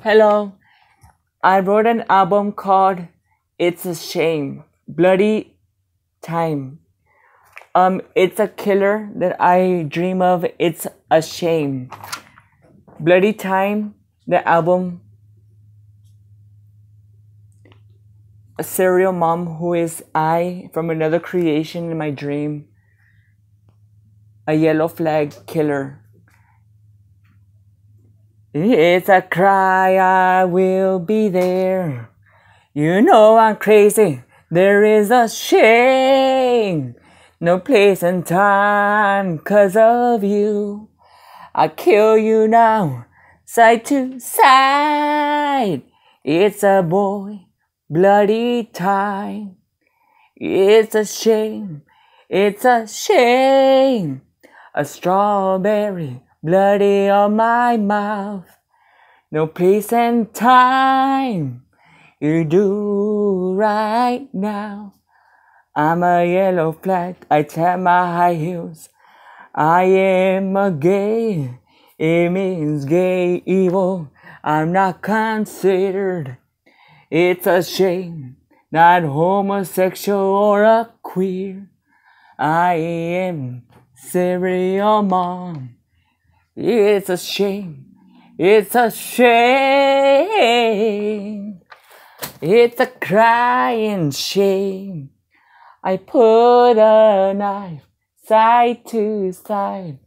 Hello. I wrote an album called It's a Shame. Bloody Time. Um, it's a killer that I dream of. It's a shame. Bloody Time, the album. A serial mom who is I from another creation in my dream. A yellow flag killer. It's a cry, I will be there. You know I'm crazy. There is a shame. No place and time cause of you. I kill you now, side to side. It's a boy, bloody time. It's a shame, it's a shame. A strawberry bloody on my mouth. No place and time you do right now. I'm a yellow flag, I tap my high heels. I am a gay, it means gay evil. I'm not considered. It's a shame, not homosexual or a queer. I am serial mom. It's a shame, it's a shame. It's a crying shame. I put a knife side to side